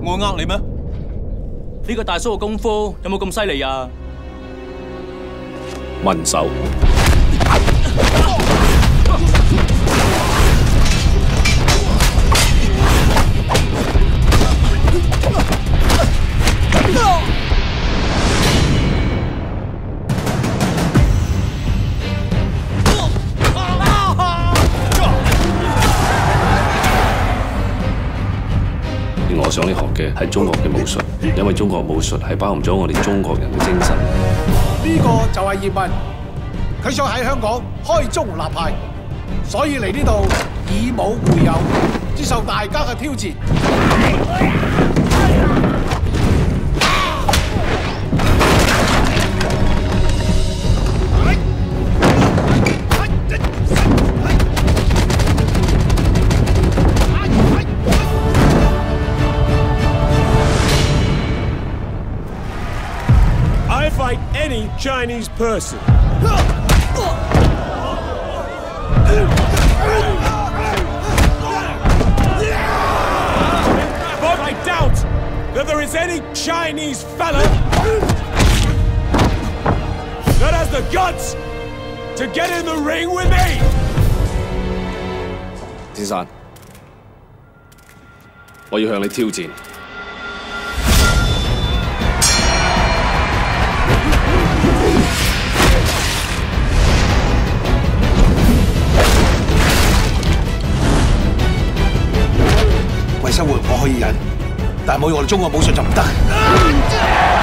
我呃你咩？呢個大叔嘅功夫有冇咁犀利啊？文手。我想你学嘅系中国嘅武术，因为中国武术系包含咗我哋中国人嘅精神。呢个就系叶问，佢想喺香港开宗立派，所以嚟呢度以武会友，接受大家嘅挑战。fight any Chinese person. But I doubt that there is any Chinese fella that has the guts to get in the ring with me. 先生，我要向你挑战。 可以忍，但系冇用我哋中国武术就唔得。